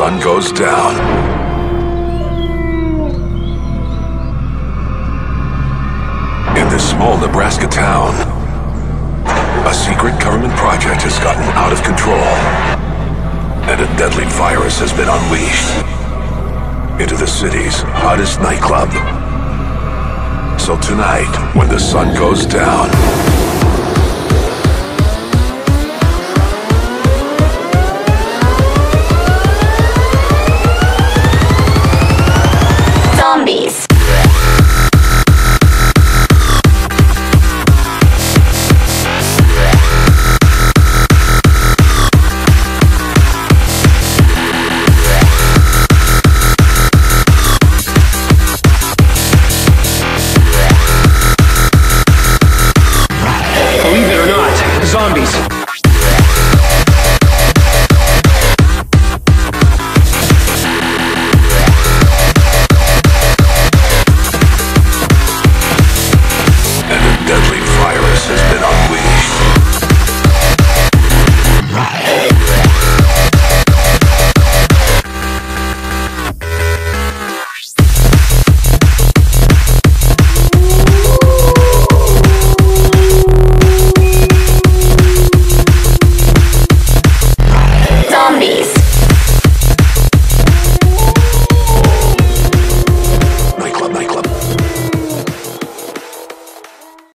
sun goes down. In this small Nebraska town, a secret government project has gotten out of control. And a deadly virus has been unleashed into the city's hottest nightclub. So tonight, when the sun goes down, zombies.